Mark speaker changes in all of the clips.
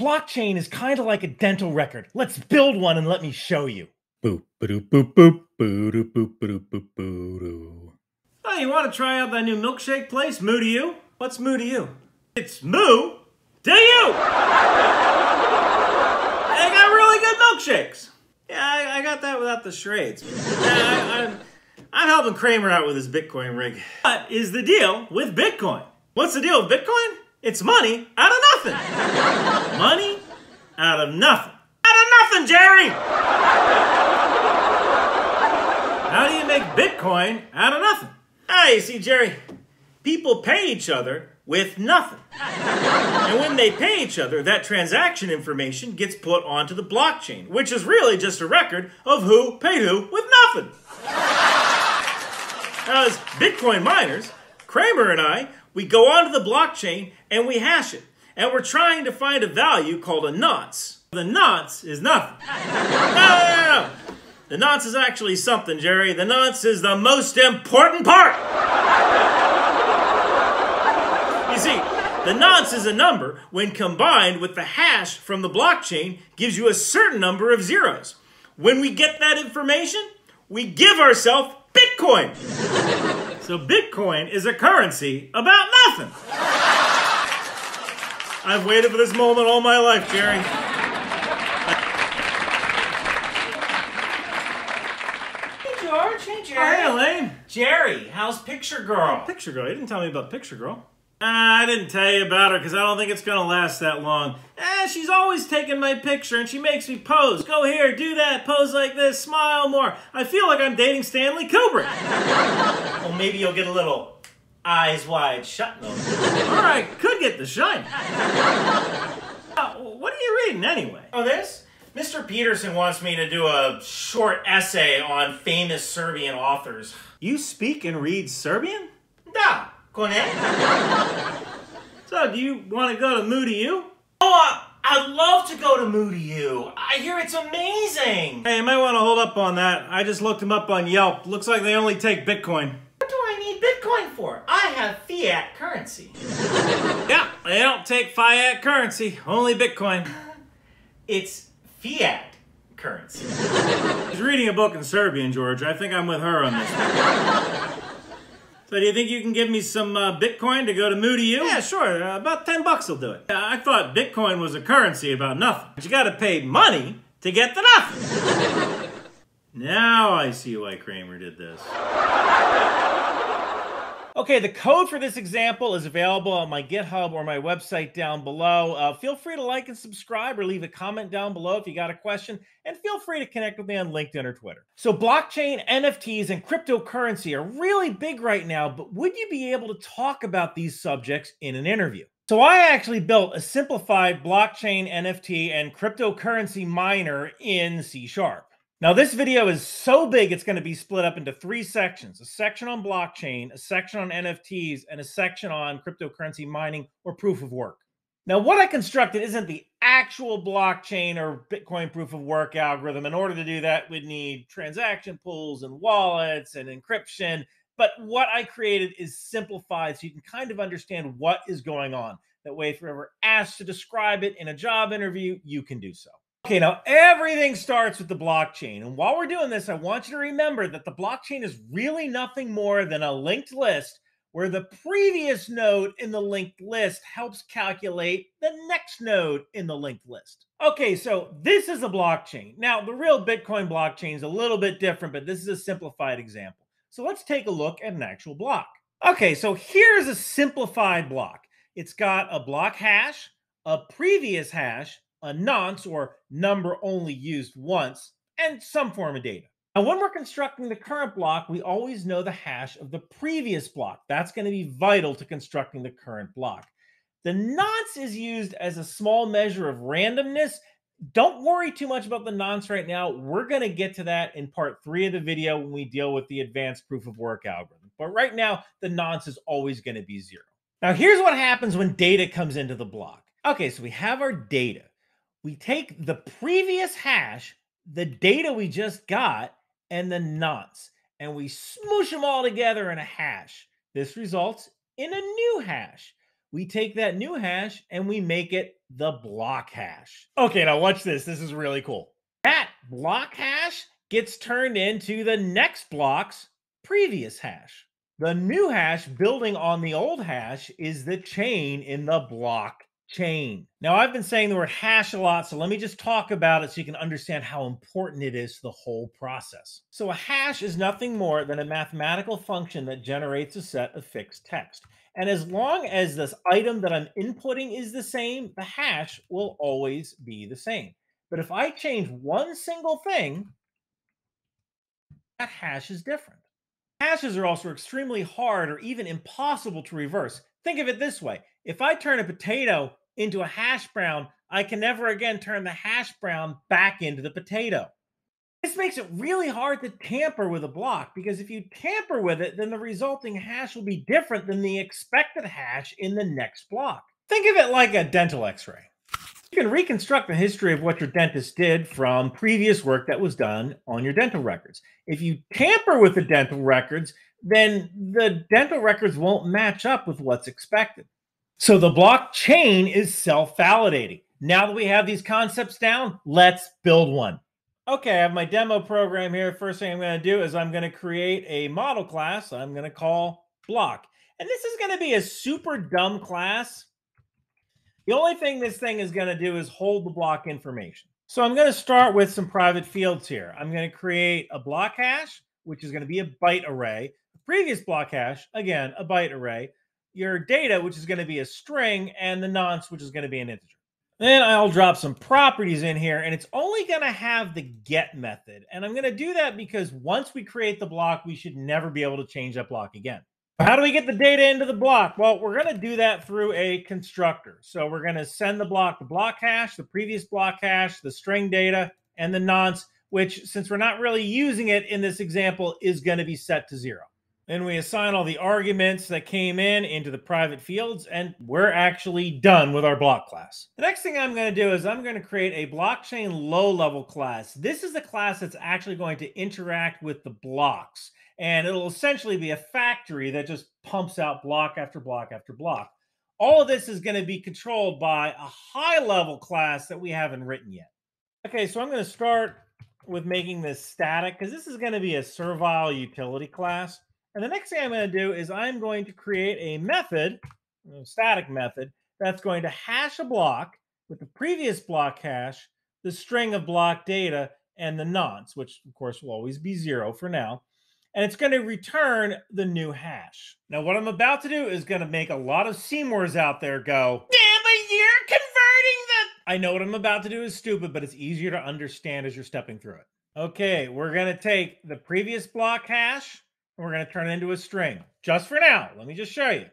Speaker 1: Blockchain is kind of like a dental record. Let's build one and let me show you. Oh, you want to try out that new milkshake place, Moo to You? What's Moo to You? It's Moo to You! they got really good milkshakes. Yeah, I, I got that without the charades. I, I'm, I'm helping Kramer out with his Bitcoin rig. What is the deal with Bitcoin? What's the deal with Bitcoin? It's money out of nothing. Money out of nothing. Out of nothing, Jerry! How do you make Bitcoin out of nothing? Ah, you see, Jerry, people pay each other with nothing. and when they pay each other, that transaction information gets put onto the blockchain, which is really just a record of who paid who with nothing. As Bitcoin miners, Kramer and I, we go onto the blockchain and we hash it. And we're trying to find a value called a nonce. The nonce is nothing. No, no, no. The nonce is actually something, Jerry. The nonce is the most important part. You see, the nonce is a number when combined with the hash from the blockchain gives you a certain number of zeros. When we get that information, we give ourselves Bitcoin. So Bitcoin is a currency about nothing. I've waited for this moment all my life, Jerry.
Speaker 2: Hey, George. Hey, Jerry.
Speaker 1: hey, Elaine.
Speaker 2: Jerry, how's Picture Girl?
Speaker 1: Picture Girl. You didn't tell me about Picture Girl. Uh, I didn't tell you about her because I don't think it's going to last that long. Eh, she's always taking my picture and she makes me pose. Go here, do that, pose like this, smile more. I feel like I'm dating Stanley Kubrick.
Speaker 2: Well, maybe you'll get a little eyes wide shut moment.
Speaker 1: or I could get the shine. Uh, what are you reading anyway?
Speaker 2: Oh, this? Mr. Peterman wants me to do a short essay on famous Serbian authors.
Speaker 1: You speak and read Serbian?
Speaker 2: Da, it?
Speaker 1: So, do you want to go to Moo to You?
Speaker 2: Oh, I'd love to go to Moo to You. I hear it's amazing.
Speaker 1: Hey, you might want to hold up on that. I just looked them up on Yelp. Looks like they only take Bitcoin.
Speaker 2: I for? I have fiat currency.
Speaker 1: Yeah, they don't take fiat currency, only Bitcoin.
Speaker 2: It's fiat currency.
Speaker 1: She's reading a book in Serbian, George. I think I'm with her on this. So do you think you can give me some uh, Bitcoin to go to Moo to You? Yeah, sure. Uh, about 10 bucks will do it. I thought Bitcoin was a currency about nothing. But you gotta pay money to get the nothing. now I see why Kramer did this. Okay, the code for this example is available on my GitHub or my website down below. Uh, feel free to like and subscribe or leave a comment down below if you got a question, and feel free to connect with me on LinkedIn or Twitter. So, blockchain, NFTs, and cryptocurrency are really big right now, but would you be able to talk about these subjects in an interview? So, I actually built a simplified blockchain, NFT, and cryptocurrency miner in C Sharp. Now, this video is so big, it's going to be split up into three sections a section on blockchain, a section on NFTs, and a section on cryptocurrency mining or proof of work. Now, what I constructed isn't the actual blockchain or Bitcoin proof of work algorithm. In order to do that, we'd need transaction pools and wallets and encryption. But what I created is simplified so you can kind of understand what is going on. That way, if you're ever asked to describe it in a job interview, you can do so. Okay, now everything starts with the blockchain. And while we're doing this, I want you to remember that the blockchain is really nothing more than a linked list where the previous node in the linked list helps calculate the next node in the linked list. Okay, so this is a blockchain. Now, the real Bitcoin blockchain is a little bit different, but this is a simplified example. So let's take a look at an actual block. Okay, so here's a simplified block. It's got a block hash, a previous hash, a nonce or number only used once, and some form of data. Now, when we're constructing the current block, we always know the hash of the previous block. That's going to be vital to constructing the current block. The nonce is used as a small measure of randomness. Don't worry too much about the nonce right now. We're going to get to that in part three of the video when we deal with the advanced proof of work algorithm. But right now, the nonce is always going to be zero. Now, here's what happens when data comes into the block. Okay, so we have our data we take the previous hash, the data we just got, and the nonce, and we smoosh them all together in a hash. This results in a new hash. we take that new hash and we make it the block hash. Okay, now watch this. This is really cool. That block hash gets turned into the next block's previous hash. The new hash building on the old hash is the chain in the block chain. Now, I've been saying the word hash a lot, so let me just talk about it so you can understand how important it is to the whole process. So, a hash is nothing more than a mathematical function that generates a set of fixed text. And as long as this item that I'm inputting is the same, the hash will always be the same. But if I change one single thing, that hash is different. Hashes are also extremely hard or even impossible to reverse. Think of it this way if I turn a potato into a hash brown, I can never again turn the hash brown back into the potato. This makes it really hard to tamper with a block because if you tamper with it, then the resulting hash will be different than the expected hash in the next block. Think of it like a dental x ray. You can reconstruct the history of what your dentist did from previous work that was done on your dental records. If you tamper with the dental records, then the dental records won't match up with what's expected. So the blockchain is self validating. Now that we have these concepts down, let's build one. Okay, I have my demo program here. First thing I'm going to do is I'm going to create a model class I'm going to call block. And this is going to be a super dumb class the only thing this thing is going to do is hold the block information. So I'm going to start with some private fields here. I'm going to create a block hash, which is going to be a byte array. The previous block hash, again, a byte array. Your data, which is going to be a string, and the nonce, which is going to be an integer. Then I'll drop some properties in here, and it's only going to have the get method. And I'm going to do that because once we create the block, we should never be able to change that block again. How do we get the data into the block? Well, we're going to do that through a constructor. So we're going to send the block the block hash, the previous block hash, the string data, and the nonce, which since we're not really using it in this example, is going to be set to zero. Then we assign all the arguments that came in into the private fields, and we're actually done with our block class. The next thing I'm going to do is I'm going to create a blockchain low level class. This is the class that's actually going to interact with the blocks and it'll essentially be a factory that just pumps out block after block after block. All of this is going to be controlled by a high level class that we haven't written yet. Okay, so I'm going to start with making this static because this is going to be a servile utility class. And the next thing I'm going to do is I'm going to create a method, a static method, that's going to hash a block with the previous block hash, the string of block data, and the nonce, which of course will always be zero for now and it's going to return the new hash. Now, what I'm about to do is going to make a lot of Seymours out there go, Damn, but you're converting the. I know what I'm about to do is stupid, but it's easier to understand as you're stepping through it. Okay, we're going to take the previous block hash we're going to turn it into a string. Just for now, let me just show you.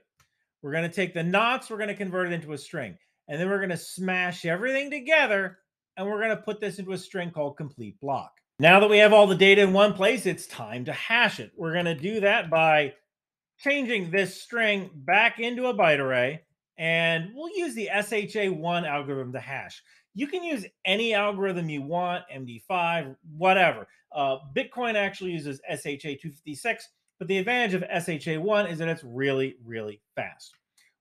Speaker 1: We're going to take the nonce, we're going to convert it into a string. And then we're going to smash everything together and we're going to put this into a string called complete block. Now that we have all the data in one place, it's time to hash it. We're going to do that by changing this string back into a byte array, and we'll use the SHA-1 algorithm to hash. You can use any algorithm you want, MD5, whatever. Uh, Bitcoin actually uses SHA-256, but the advantage of SHA-1 is that it's really, really fast.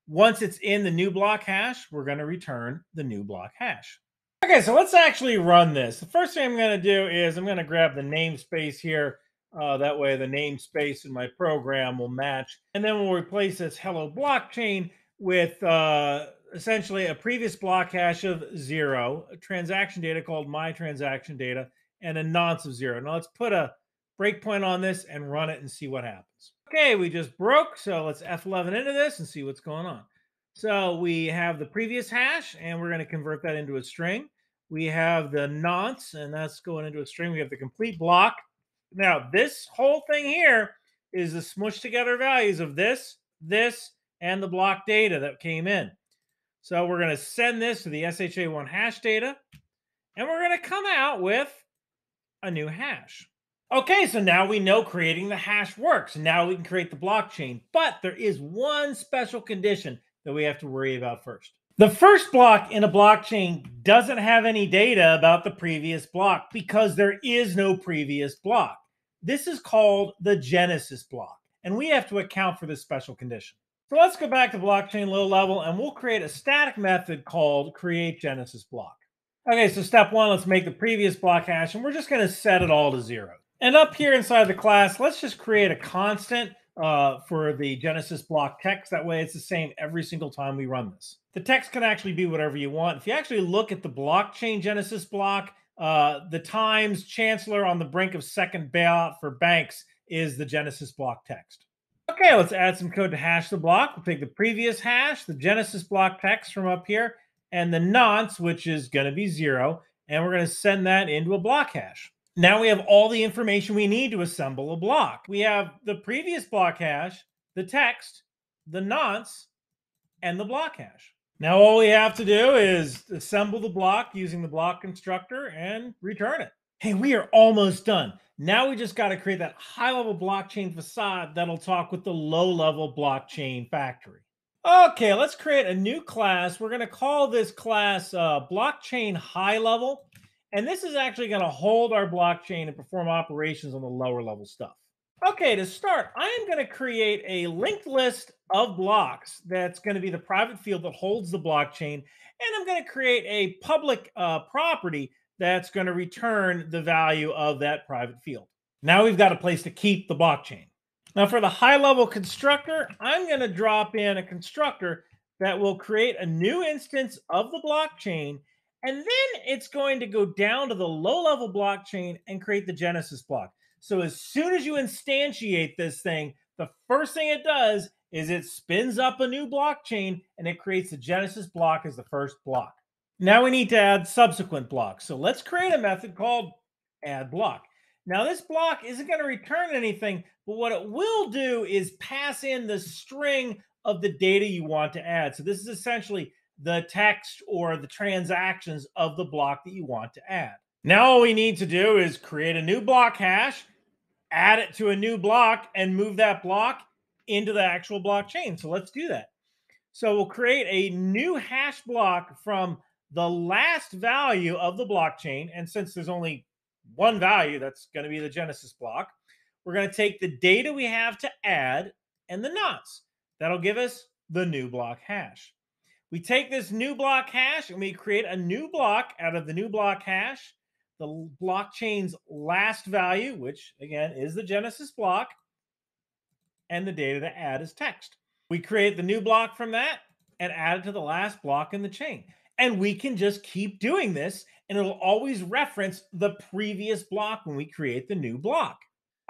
Speaker 1: Once it's in the new block hash, we're going to return the new block hash. Okay, so let's actually run this. The first thing I'm going to do is I'm going to grab the namespace here. Uh, that way the namespace in my program will match. And then we'll replace this hello blockchain with uh, essentially a previous block hash of zero, transaction data called my transaction data, and a nonce of zero. Now let's put a breakpoint on this and run it and see what happens. Okay, we just broke. So let's F11 into this and see what's going on. So we have the previous hash and we're going to convert that into a string. We have the nonce, and that's going into a string. We have the complete block. Now, this whole thing here is the smushed together values of this, this, and the block data that came in. So we're going to send this to the SHA1 hash data, and we're going to come out with a new hash. Okay, so now we know creating the hash works. Now we can create the blockchain, but there is one special condition that we have to worry about first. The first block in a blockchain doesn't have any data about the previous block because there is no previous block. This is called the genesis block, and we have to account for this special condition. So let's go back to blockchain low level and we'll create a static method called create genesis block. Okay, so step one, let's make the previous block hash and we're just going to set it all to zero. And up here inside the class, let's just create a constant uh, for the Genesis block text. That way it's the same every single time we run this. The text can actually be whatever you want. If you actually look at the blockchain Genesis block, uh, the Times Chancellor on the brink of second bailout for banks is the Genesis block text. Okay, let's add some code to hash the block. We'll take the previous hash, the Genesis block text from up here, and the nonce, which is going to be zero, and we're going to send that into a block hash. Now we have all the information we need to assemble a block. We have the previous block hash, the text, the nonce, and the block hash. Now all we have to do is assemble the block using the block constructor and return it. Hey, we are almost done. Now we just got to create that high level blockchain facade that'll talk with the low level blockchain factory. Okay, let's create a new class. We're going to call this class uh, blockchain high level. And this is actually going to hold our blockchain and perform operations on the lower level stuff. Okay, to start, I am going to create a linked list of blocks that's going to be the private field that holds the blockchain. And I'm going to create a public uh, property that's going to return the value of that private field. Now we've got a place to keep the blockchain. Now for the high level constructor, I'm going to drop in a constructor that will create a new instance of the blockchain. And then it's going to go down to the low level blockchain and create the Genesis block. So as soon as you instantiate this thing, the first thing it does is it spins up a new blockchain and it creates the Genesis block as the first block. Now we need to add subsequent blocks. So let's create a method called add block. Now this block isn't going to return anything, but what it will do is pass in the string of the data you want to add. So this is essentially the text or the transactions of the block that you want to add. Now all we need to do is create a new block hash, add it to a new block, and move that block into the actual blockchain. So let's do that. So we'll create a new hash block from the last value of the blockchain. And since there's only one value, that's going to be the Genesis block, we're going to take the data we have to add and the nonce. That'll give us the new block hash. We take this new block hash and we create a new block out of the new block hash, the blockchain's last value, which again is the Genesis block, and the data to add is text. We create the new block from that and add it to the last block in the chain. And we can just keep doing this, and it'll always reference the previous block when we create the new block.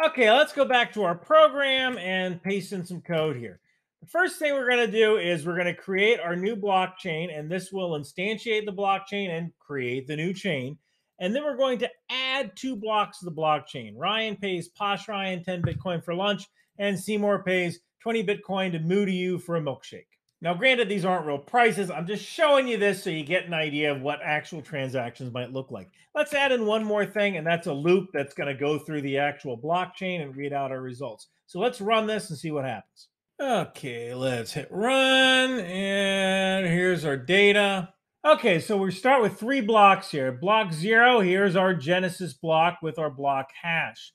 Speaker 1: Okay, let's go back to our program and paste in some code here. First thing we're going to do is we're going to create our new blockchain, and this will instantiate the blockchain and create the new chain. And then we're going to add two blocks to the blockchain. Ryan pays Posh Ryan 10 Bitcoin for lunch, and Seymour pays 20 Bitcoin to moo to you for a milkshake. Now, granted, these aren't real prices. I'm just showing you this so you get an idea of what actual transactions might look like. Let's add in one more thing, and that's a loop that's going to go through the actual blockchain and read out our results. So let's run this and see what happens. Okay, let's hit run, and here's our data. Okay, so we start with three blocks here. Block zero, here's our Genesis block with our block hash.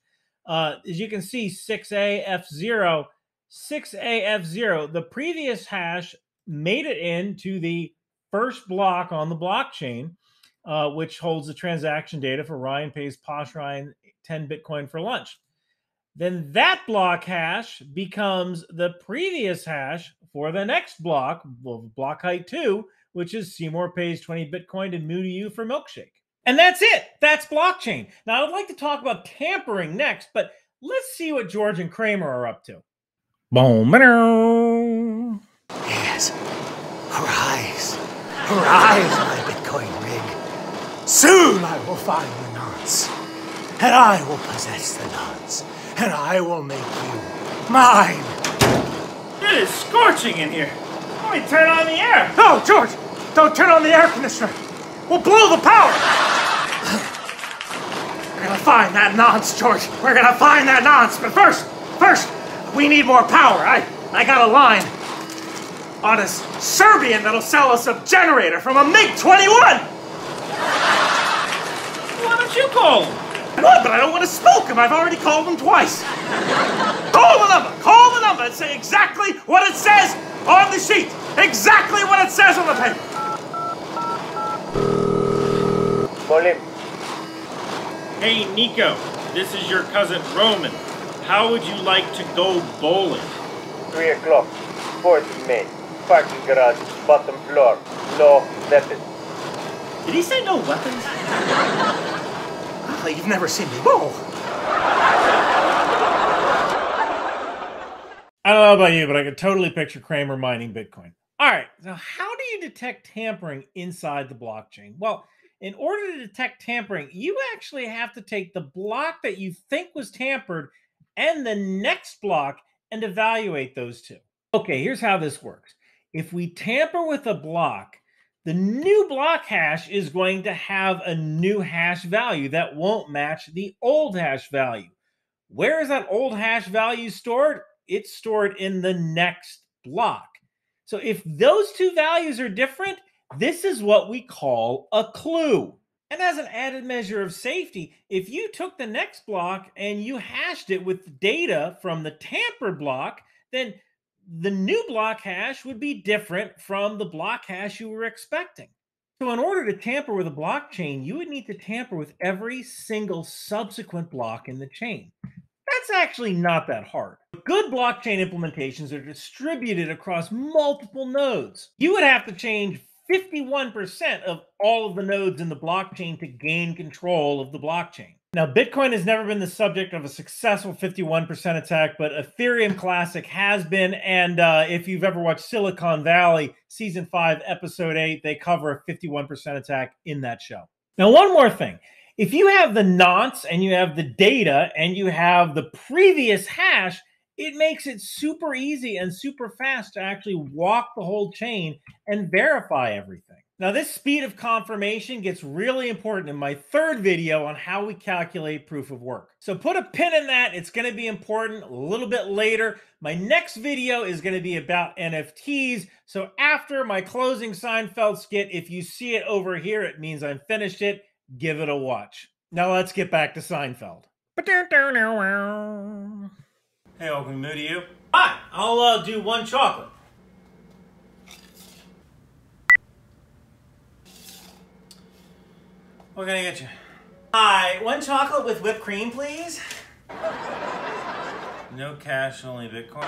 Speaker 1: Uh, as you can see, 6AF0 6AF0, the previous hash made it into the first block on the blockchain, uh, which holds the transaction data for Ryan pays Posh Ryan 10 Bitcoin for lunch. Then that block hash becomes the previous hash for the next block, block height two, which is Seymour pays 20 Bitcoin to moo to you for milkshake. And that's it. That's blockchain. Now, I would like to talk about tampering next, but let's see what George and Kramer are up to.
Speaker 3: Boom.
Speaker 4: Yes. Arise. Arise, my Bitcoin rig. Soon I will find the nonce. And I will possess the nonce. And I will make you mine.
Speaker 2: It is scorching in here. Let me turn on the air.
Speaker 4: No, George! Don't turn on the air conditioner. We'll blow the power. We're gonna find that nonce, George. We're gonna find that nonce. But first, first, we need more power. I, I got a line on a Serbian that'll sell us a generator from a MiG-21.
Speaker 2: Why don't you call him?
Speaker 4: What? But I don't want to spook him. I've already called him twice. call the number. Call the number and say exactly what it says On the sheet! Exactly what it says on the paper!
Speaker 5: Molim,
Speaker 2: Hey, Nico, this is your cousin Roman. How would you like to go bowling?
Speaker 5: 3 o'clock, 4th May. Parking garage, bottom floor. No weapons.
Speaker 2: Did he say no weapons?
Speaker 4: You've never seen me bowl.
Speaker 1: I don't know about you, but I could totally picture Kramer mining Bitcoin. All right, Now, how do you detect tampering inside the blockchain? Well, in order to detect tampering, you actually have to take the block that you think was tampered and the next block and evaluate those two. Okay, here's how this works. If we tamper with a block, the new block hash is going to have a new hash value that won't match the old hash value. Where is that old hash value stored? It's stored in the next block. So if those two values are different, this is what we call a clue. And as an added measure of safety, if you took the next block and you hashed it with data from the tamper block, then the new block hash would be different from the block hash you were expecting. So, in order to tamper with a blockchain, you would need to tamper with every single subsequent block in the chain. That's actually not that hard. Good blockchain implementations are distributed across multiple nodes. You would have to change 51% of all of the nodes in the blockchain to gain control of the blockchain. Now, Bitcoin has never been the subject of a successful 51% attack, but Ethereum Classic has been. And uh, if you've ever watched Silicon Valley, season five, episode eight, they cover a 51% attack in that show. Now, one more thing. If you have the nonce and you have the data and you have the previous hash, it makes it super easy and super fast to actually walk the whole chain and verify everything. Now, this speed of confirmation gets really important in my third video on how we calculate proof of work. So put a pin in that. It's going to be important a little bit later. My next video is going to be about NFTs. So after my closing Seinfeld skit, if you see it over here, it means I'm finished it. Give it a watch. Now let's get back to Seinfeld.
Speaker 2: Hey, welcome Moo to You. Hi, I'll uh, do one chocolate. What can I get you? Hi, one chocolate with whipped cream, please. No cash, only Bitcoin.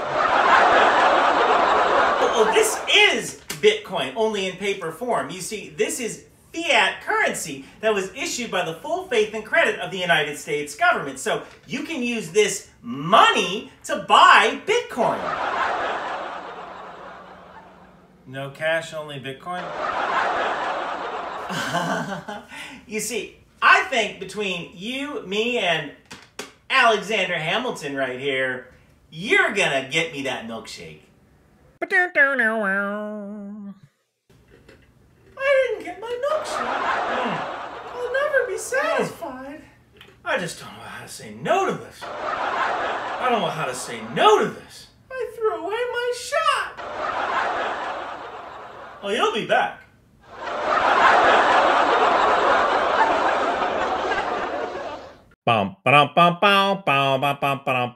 Speaker 2: Oh, oh, this is Bitcoin, only in paper form. You see, this is fiat currency that was issued by the full faith and credit of the United States government. So you can use this money to buy Bitcoin. No cash, only Bitcoin? you see, I think between you, me, and Alexander Hamilton right here, you're gonna get me that milkshake. I didn't get my milkshake. I'll never be satisfied. I just don't know how to say no to this. I don't know how to say no to this. I threw away my shot. Well, you'll be back.
Speaker 1: Bum, ba-dum, bum, bum, bum, bum, bum, ba-dum,